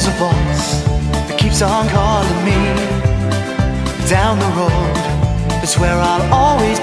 there's a voice that keeps on calling me down the road. It's where I'll always.